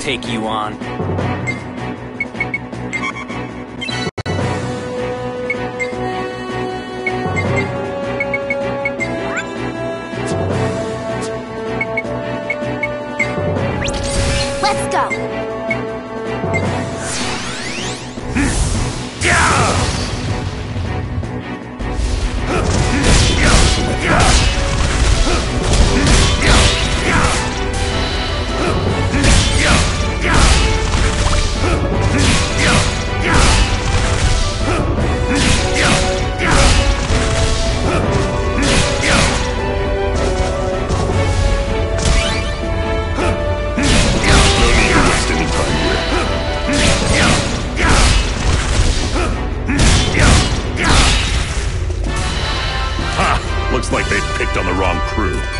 take you on. Let's go. Looks like they picked on the wrong crew.